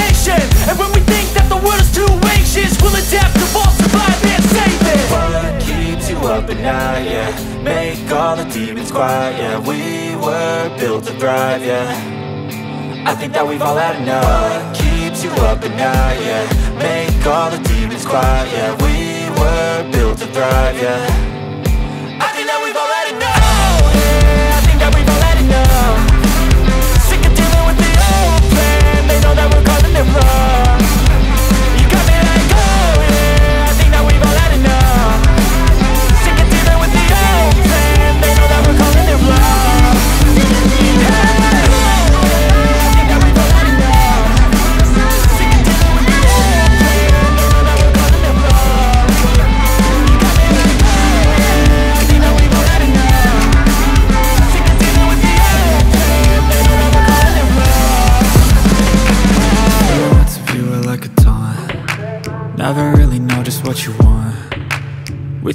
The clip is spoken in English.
creation And when we think that the world is too anxious We'll adapt, evolve, survive and save it. What keeps you up at night, yeah? Make all the demons quiet, yeah. We were built to thrive, yeah. I think that we've all had enough. What keeps you up at night, yeah? Make all the demons quiet, yeah. We were built to thrive, yeah